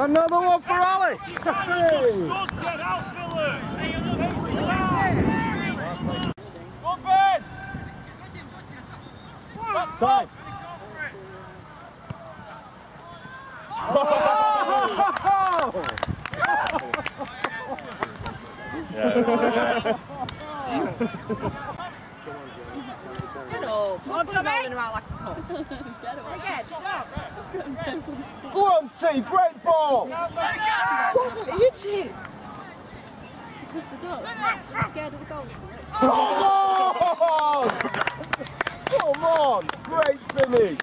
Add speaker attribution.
Speaker 1: Hey!
Speaker 2: Good, get out, Miller! Good, Ben!
Speaker 1: Side.
Speaker 3: Get up. I'm rolling around like a pot. Get up. Again.
Speaker 1: Go on, T, great ball!
Speaker 3: Hit it. It's just the dog. Scared of the goals.
Speaker 1: Come on! Come on! Great finish!